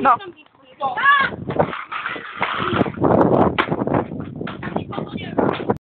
No.